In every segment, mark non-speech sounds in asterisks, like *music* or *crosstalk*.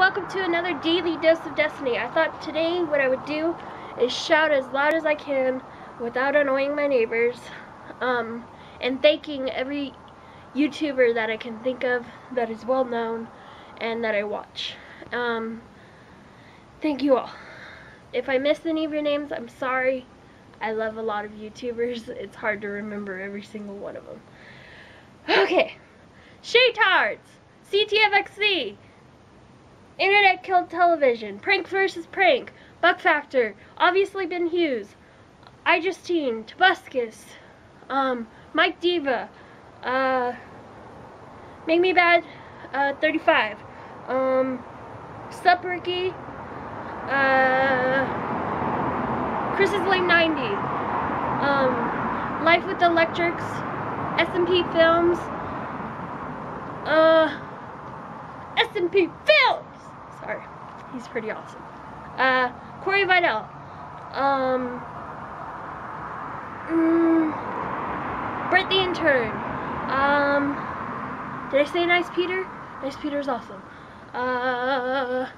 welcome to another daily dose of destiny. I thought today what I would do is shout as loud as I can without annoying my neighbors um, and thanking every YouTuber that I can think of that is well known and that I watch. Um, thank you all. If I missed any of your names, I'm sorry. I love a lot of YouTubers. *laughs* It's hard to remember every single one of them. Okay. Shaytards! CTFXC! Internet killed television. Prank versus prank. Buck Factor. Obviously Ben Hughes. iJustine. Tobuscus. Um, Mike Diva. Uh, Make Me Bad. Uh, 35. Um, Sup Ricky. Uh, Chrisislame 90. Um, Life with Electrics. SMP Films. Uh, SMP Films! Sorry. He's pretty awesome. Uh, Corey Vidal. Um, mm, Brett the Intern. Um, did I say Nice Peter? Nice Peter's awesome. Uh, uh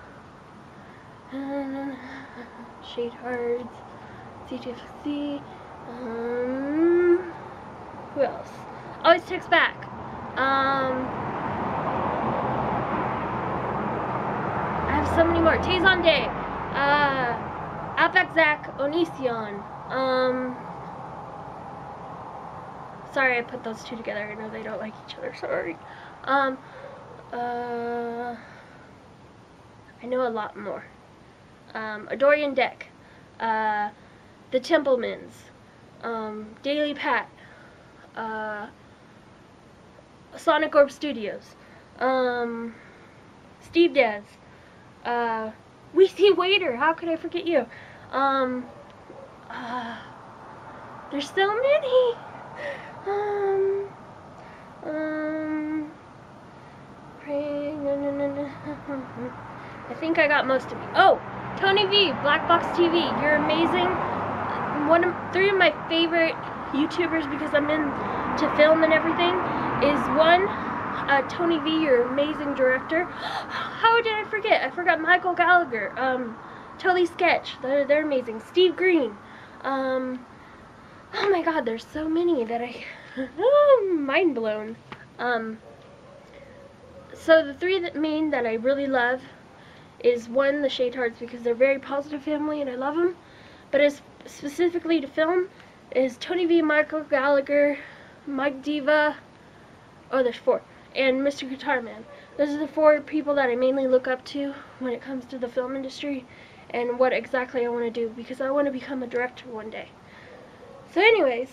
*laughs* Shaytards. CTFC. Um, who else? Always text back. Um, so many more. Tay Zonday, uh, Zach, Onision. Um, sorry I put those two together. I know they don't like each other. Sorry. Um, uh, I know a lot more. Um, Adorian Deck, uh, The Templemans, um, Daily Pat, uh, Sonic Orb Studios, um, Steve Dez, uh, Wheezy Waiter. How could I forget you? Um, uh, there's so many. Um, um. No, no, no, no. I think I got most of you. Oh, Tony V, Black Box TV. You're amazing. One of three of my favorite YouTubers because I'm into film and everything is one uh, Tony V, your amazing director. How did I forget? I forgot Michael Gallagher. Um, Totally Sketch. They're, they're amazing. Steve Green. Um, oh my god, there's so many that I... *laughs* mind blown. Um, so the three that main that I really love is one, the Shaytards, because they're very positive family and I love them. But as specifically to film, is Tony V, Michael Gallagher, Mike Diva, oh there's four and Mr. Guitar Man. Those are the four people that I mainly look up to when it comes to the film industry and what exactly I want to do because I want to become a director one day. So anyways,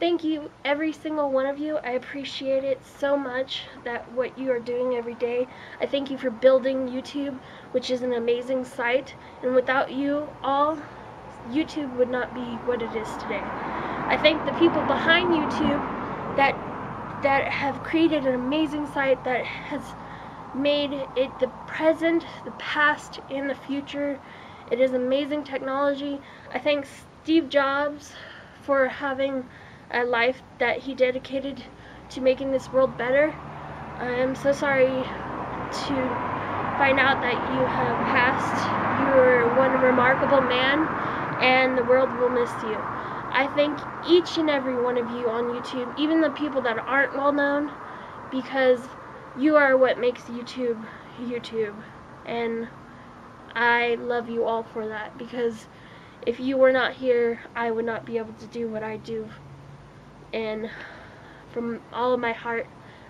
thank you every single one of you. I appreciate it so much that what you are doing every day. I thank you for building YouTube, which is an amazing site, and without you all, YouTube would not be what it is today. I thank the people behind YouTube that that have created an amazing site that has made it the present, the past, and the future. It is amazing technology. I thank Steve Jobs for having a life that he dedicated to making this world better. I am so sorry to find out that you have passed. You are one remarkable man, and the world will miss you. I thank each and every one of you on YouTube, even the people that aren't well known, because you are what makes YouTube YouTube. And I love you all for that because if you were not here, I would not be able to do what I do. And from all of my heart,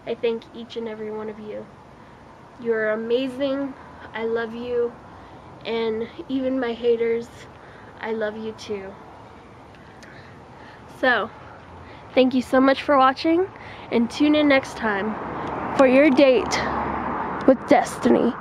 I thank each and every one of you. You're amazing. I love you. And even my haters, I love you too. So, thank you so much for watching, and tune in next time for your date with Destiny.